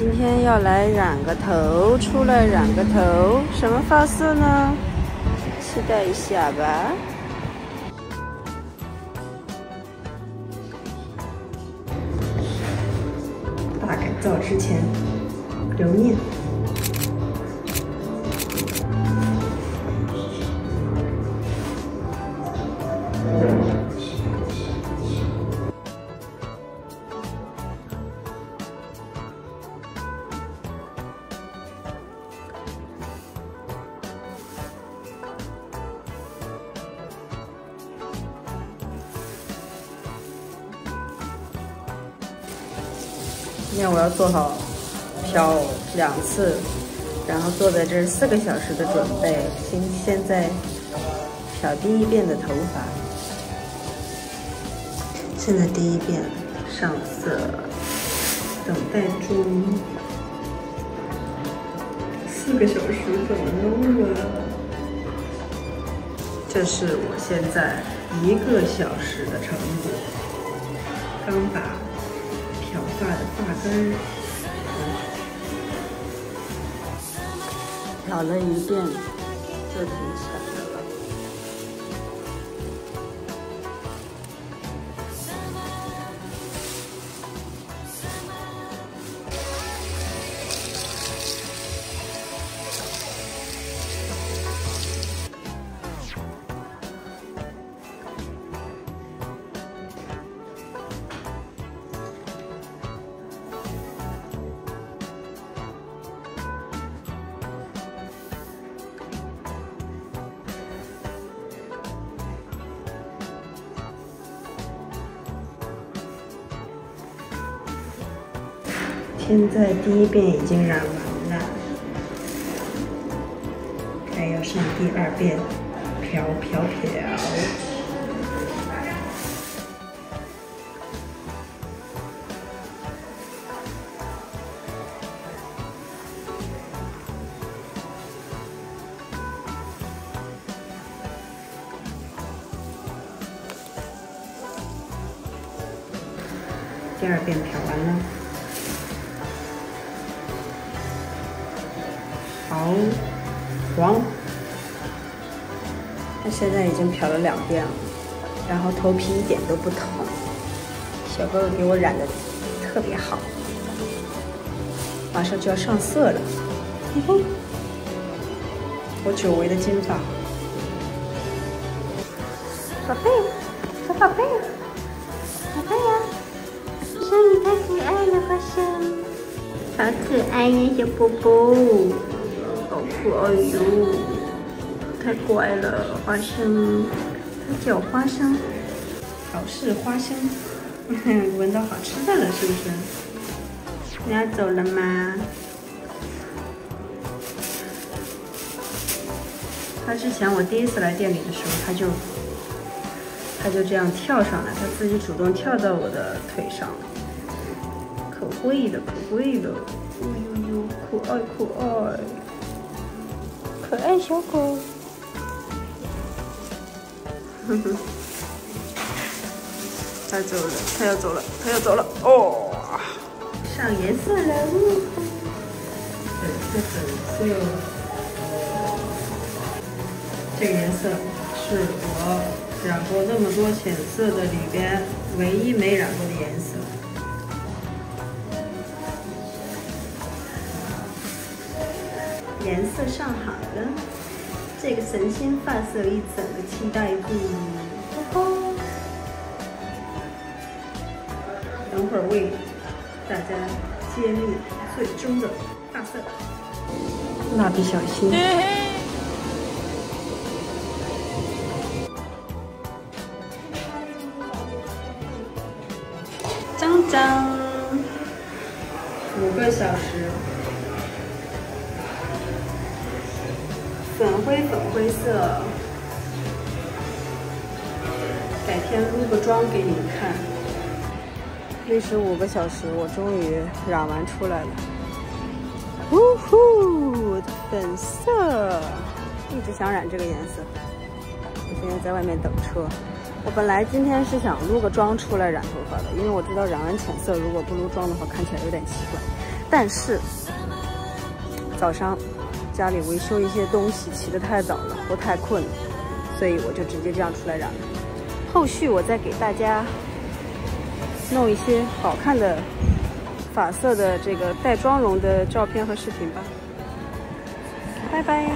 今天要来染个头，出来染个头，什么发色呢？期待一下吧。大改造之前，留念。今天我要做好漂两次，然后坐在这四个小时的准备。现现在漂第一遍的头发，现在第一遍上色，等待中。四个小时怎么弄啊？这是我现在一个小时的成果，刚把。发的发根漂了一遍就停起现在第一遍已经染完了，还要上第二遍，漂漂漂。第二遍漂完了，好黄。它现在已经漂了两遍了，然后头皮一点都不疼，小哥哥给我染的特别好，马上就要上色了，嘿嘿，我久违的金发，宝贝，小宝贝，宝贝呀。你太可爱了，花生，好可爱呀，小波波，好可爱哟，太乖了，花生，它叫花生，好是花生，闻到好吃的了，是不是？你要走了吗？他之前我第一次来店里的时候，他就他就这样跳上来，他自己主动跳到我的腿上。可贵了，可贵了！哎呦呦，可爱可爱，可爱小狗。哼哼，它走了，它要走了，它要走了！哦，上颜色了，粉色粉色，这个颜色是我染过那么多浅色的里边唯一没染过的颜色。颜色上好了，这个神仙发色一整个期待住。等会儿为大家揭秘最终的发色。蜡笔小新。张张，五个小时。粉灰粉灰色，改天撸个妆给你们看。历时五个小时，我终于染完出来了。呜呼，粉色，一直想染这个颜色。我现在在外面等车。我本来今天是想撸个妆出来染头发的，因为我知道染完浅色如果不撸妆的话，看起来有点奇怪。但是早上家里维修一些东西起得太早了，我太困了，所以我就直接这样出来染。后续我再给大家弄一些好看的发色的这个带妆容的照片和视频吧。拜拜。